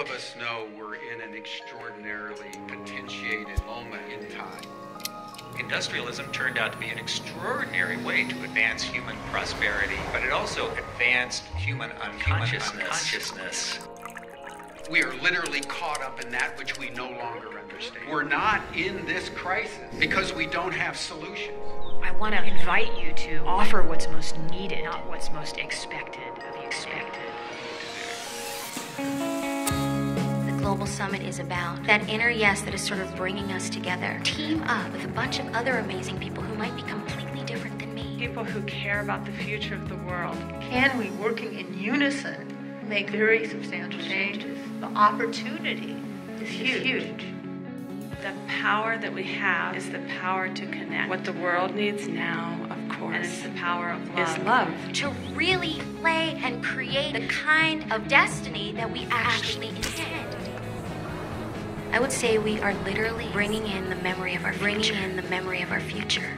All of us know we're in an extraordinarily potentiated moment in time. Industrialism turned out to be an extraordinary way to advance human prosperity, but it also advanced human unconsciousness. Human unconsciousness. We are literally caught up in that which we no longer understand. We're not in this crisis because we don't have solutions. I want to invite you to offer what's most needed, not what's most expected of you. Expected. Global Summit is about that inner yes that is sort of bringing us together. Team up with a bunch of other amazing people who might be completely different than me. People who care about the future of the world. Can we, working in unison, make very substantial changes? The opportunity is huge. huge. The power that we have is the power to connect. What the world needs now, of course, and it's the power of love. Is love. To really play and create the kind of destiny that we actually intend. I would say we are literally bringing in the memory of our bringing in the memory of our future.